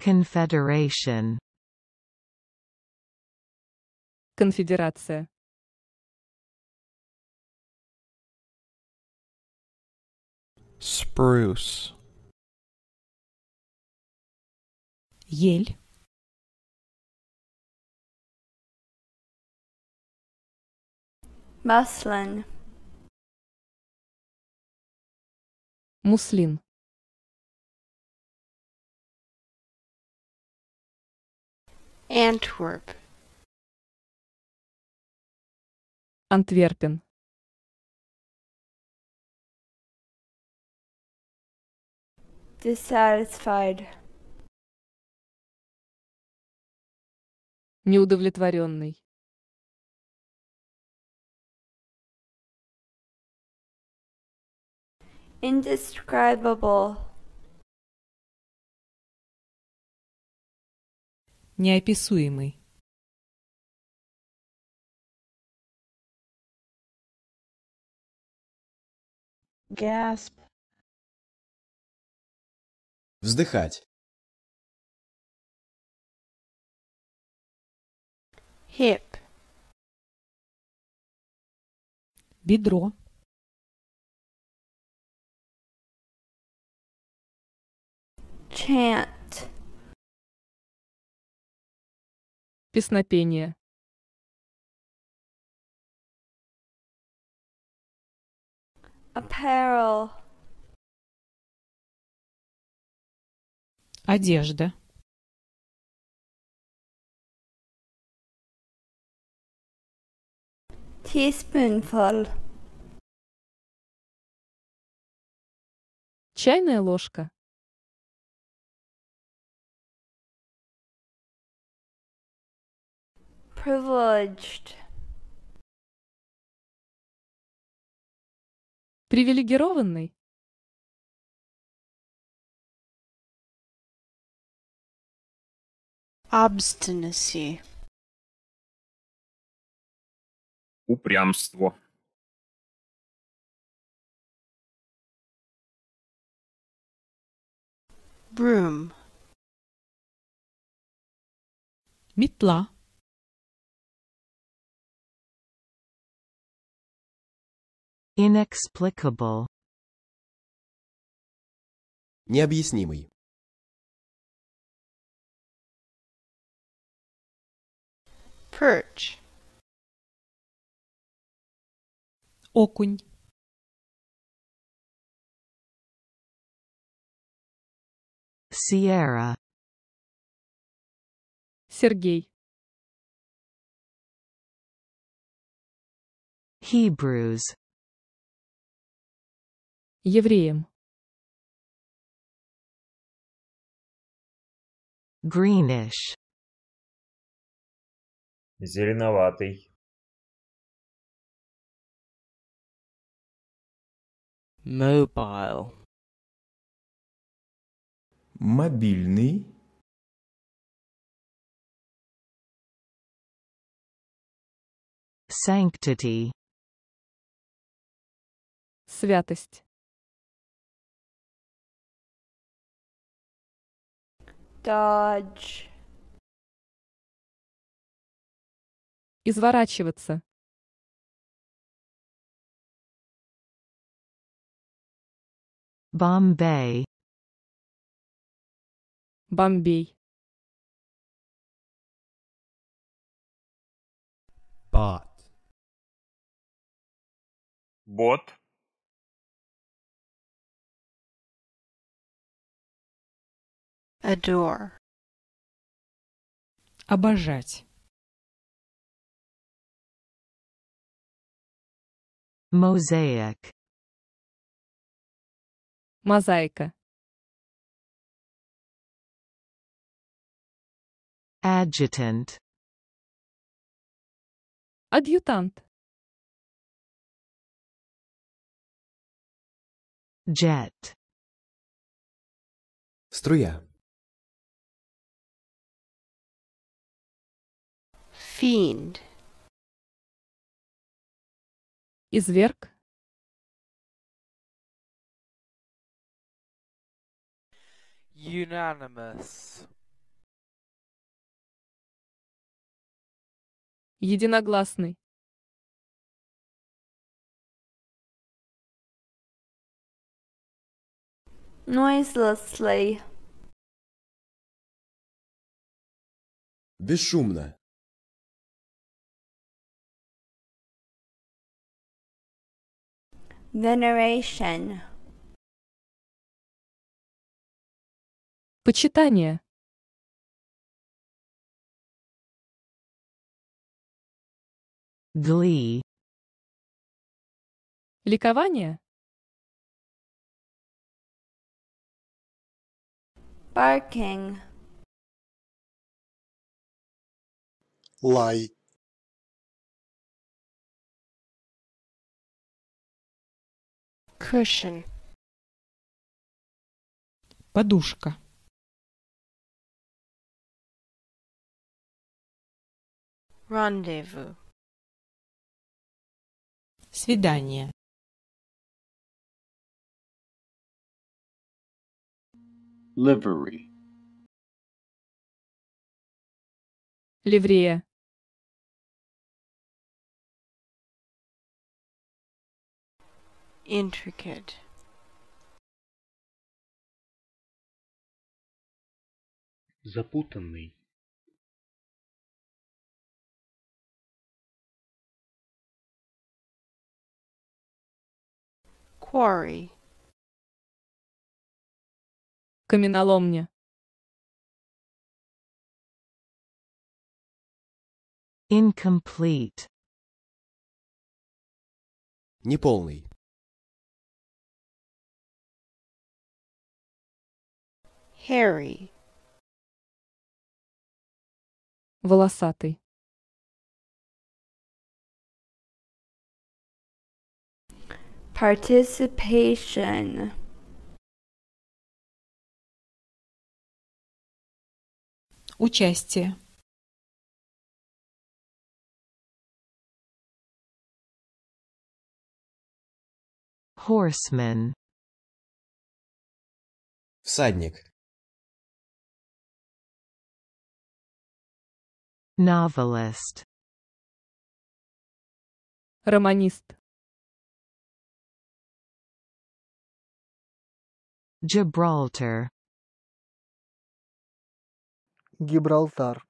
Confederation Конфедерация. Spruce. Ель. Muslin. Муслин. Antwerp. Антверпен. Dissatisfied. Неудовлетворенный. Indescribable. Неописуемый. Gasp. Вздыхать. Hip. Бедро. Chant. Песнопение. Apparel. Одежда. Teaspoonful. Чайная ложка. Privileged. Привилегированный. Obstinacy. Упрямство. Broom. Метла. Inexplicable Необъяснимый. Perch. Окунь. Sierra Сергей. Hebrews Евреем. Greenish Зеленоватый. Mobile. Мобильный. Sanctity Святость. Dodge. Изворачиваться. Bombay Бомбей. Bot. Бот. Adore. Обожать. Mosaic Мозаика. Adjutant Адъютант. Jet Струя. Fiend. Изверг. Unanimous. Единогласный. Noiselessly. Бесшумно. Veneration. Почитание. Glee. Ликование. Barking. лай, Cushion. Подушка. Rendezvous. Свидание. livery, Ливрея. Intricate. запутанный, Quarry. Каменоломня. Incomplete. Неполный. Hairy. Волосатый. Participation. Участие. Horseman. Всадник. Novelist. Романист. Gibraltar. Гибралтар.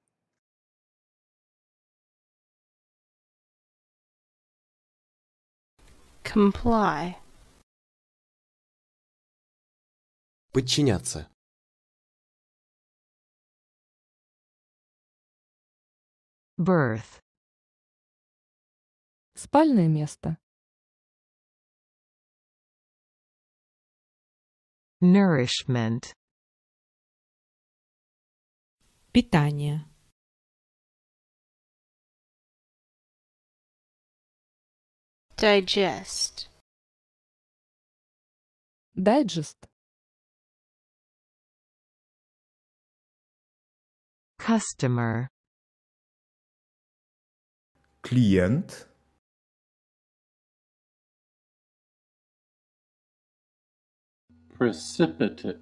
Comply. Подчиняться. Birth. Спальное место. Nourishment. Питание. Digest. Дайджест. Customer. Клиент. precipitate,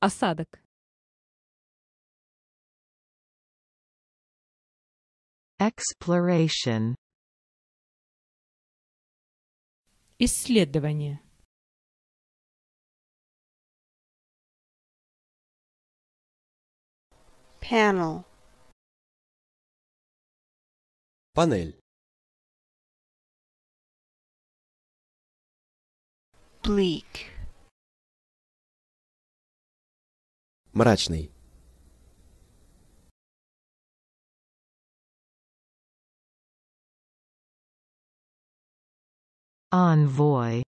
Осадок. Exploration. Исследование. Panel. Панель. Bleak. Мрачный. Envoy.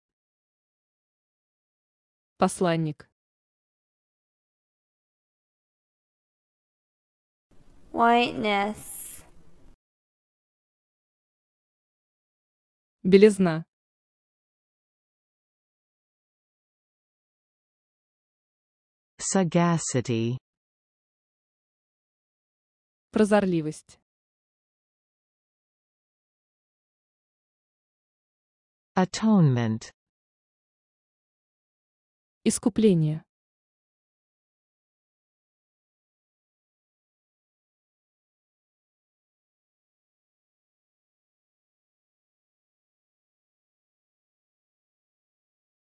Посланник. Whiteness. Белизна. Sagacity. Прозорливость. Atonement. Искупление.